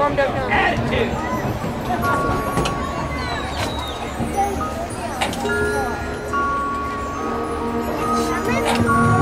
Mom, don't know. Attitude. Attitude.